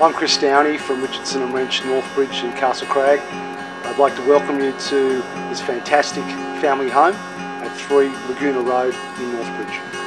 I'm Chris Downey from Richardson and Wrench, Northbridge in Castlecrag. I'd like to welcome you to this fantastic family home at 3 Laguna Road in Northbridge.